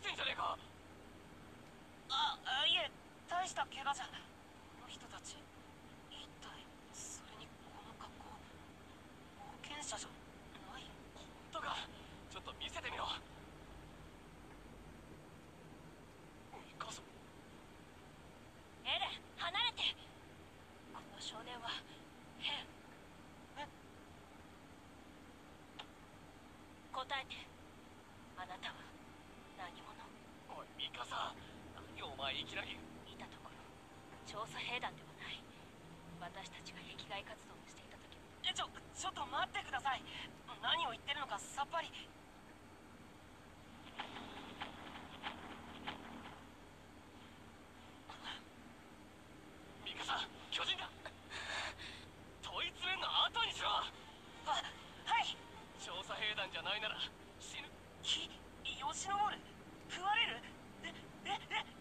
してんじゃねえかああいえ大した怪我じゃこの人たち一体それにこの格好保険者じゃない本当かちょっと見せてみろミカサエレン離れてこの少年は変え答えてあなたは何者おいミカサ何お前いきなり見たところ調査兵団ではない。私たちが壁外活動をしていた時えちょちょっと待ってください。何を言ってるのかさっぱり。ミカサ巨人だ。問い詰めんの後にしろ。あはい。調査兵団じゃないなら死ぬ。きよしのぼる食われる。えええ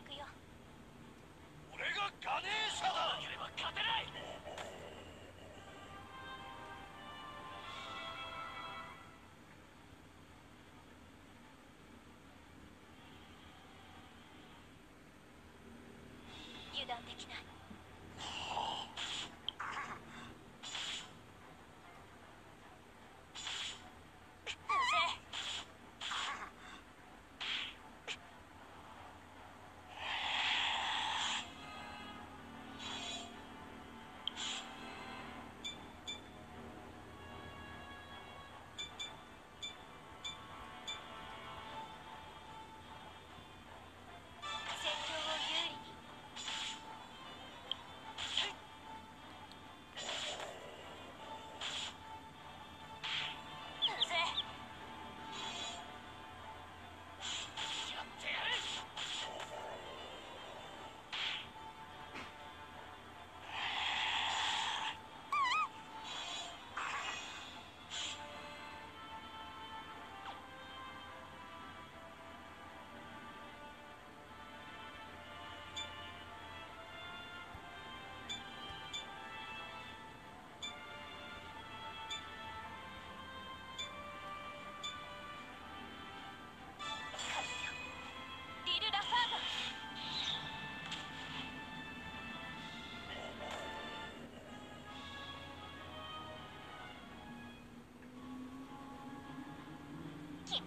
行くよ。俺がガネーシャだ。なければ勝てない油断できない。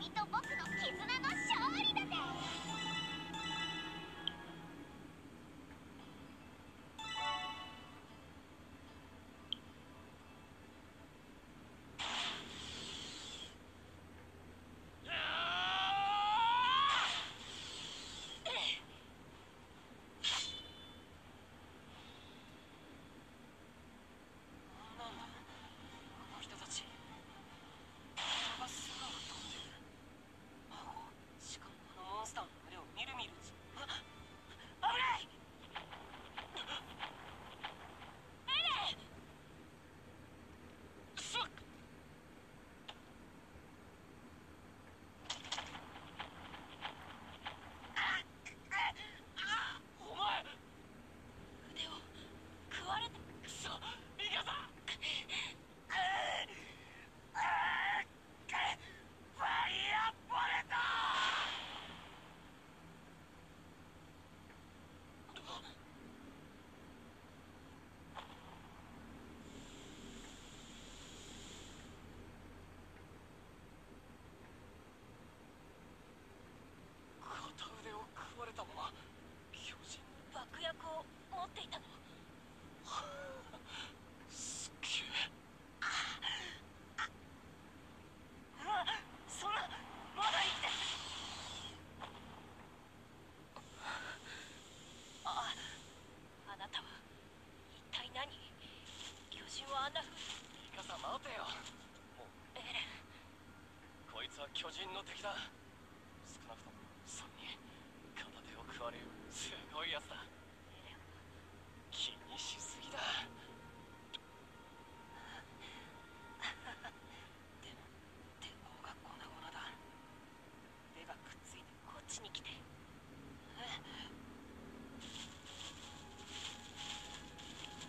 君と僕の絆の勝利だぜをあんな風にミカサ待てよもうエレンこいつは巨人の敵だ少なくともそれに片手を食われるすごいやつだ。気にしすぎだ。でも鉄砲が粉々だ。手がくっついてこっちに来て。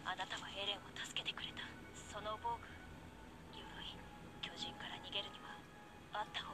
あなたはエレンを助けてくれた。その防具鎧巨人から逃げるにはあった方が